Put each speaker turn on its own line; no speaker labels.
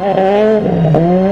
Oh.